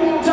Hamilton.